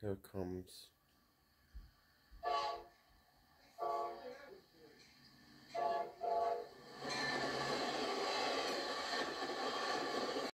Here comes